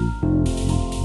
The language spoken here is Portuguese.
Música